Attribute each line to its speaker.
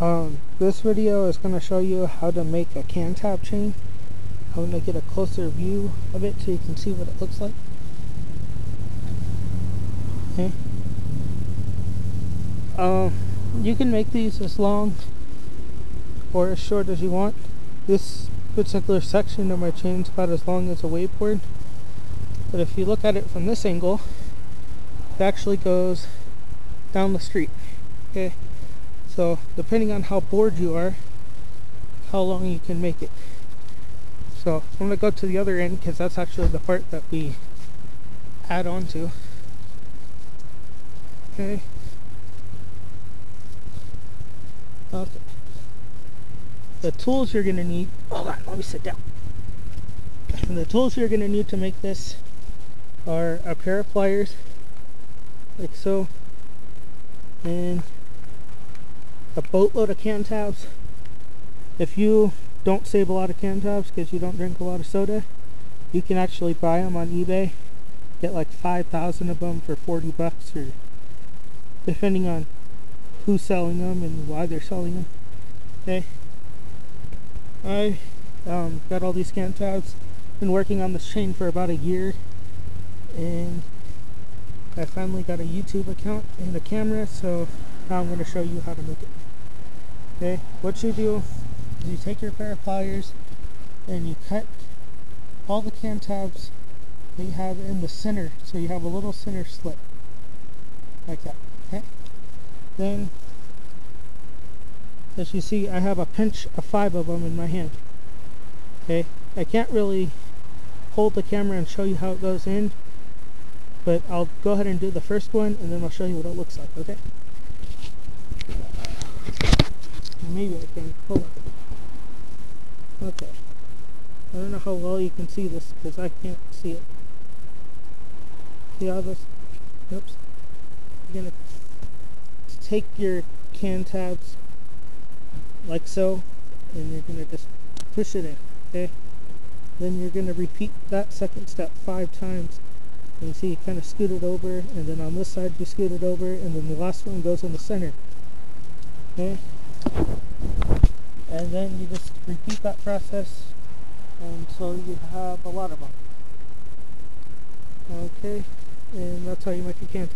Speaker 1: Um, this video is going to show you how to make a can tab chain. I'm going to get a closer view of it so you can see what it looks like. Okay. Um, you can make these as long or as short as you want. This particular section of my chain is about as long as a waveboard. But if you look at it from this angle, it actually goes down the street. Okay. So depending on how bored you are, how long you can make it. So I'm going to go to the other end because that's actually the part that we add on to. Okay. Okay. The tools you're going to need, hold on, let me sit down. The tools you're going to need to make this are a pair of pliers, like so, and a boatload of can tabs. If you don't save a lot of can tabs because you don't drink a lot of soda, you can actually buy them on eBay. Get like 5,000 of them for 40 bucks or depending on who's selling them and why they're selling them. Okay. I um, got all these can tabs. Been working on this chain for about a year and I finally got a YouTube account and a camera so now I'm going to show you how to make it. Okay, what you do is you take your pair of pliers and you cut all the can tabs that you have in the center so you have a little center slit like that. Okay, then as you see I have a pinch of five of them in my hand. Okay, I can't really hold the camera and show you how it goes in but I'll go ahead and do the first one and then I'll show you what it looks like, okay? Maybe I can hold it. Okay. I don't know how well you can see this because I can't see it. See how this? Oops. You're gonna take your can tabs like so and you're gonna just push it in, okay? Then you're gonna repeat that second step five times and you see you kind of scoot it over and then on this side you scoot it over and then the last one goes in the center okay and then you just repeat that process until you have a lot of them. Okay? And that's how you make a can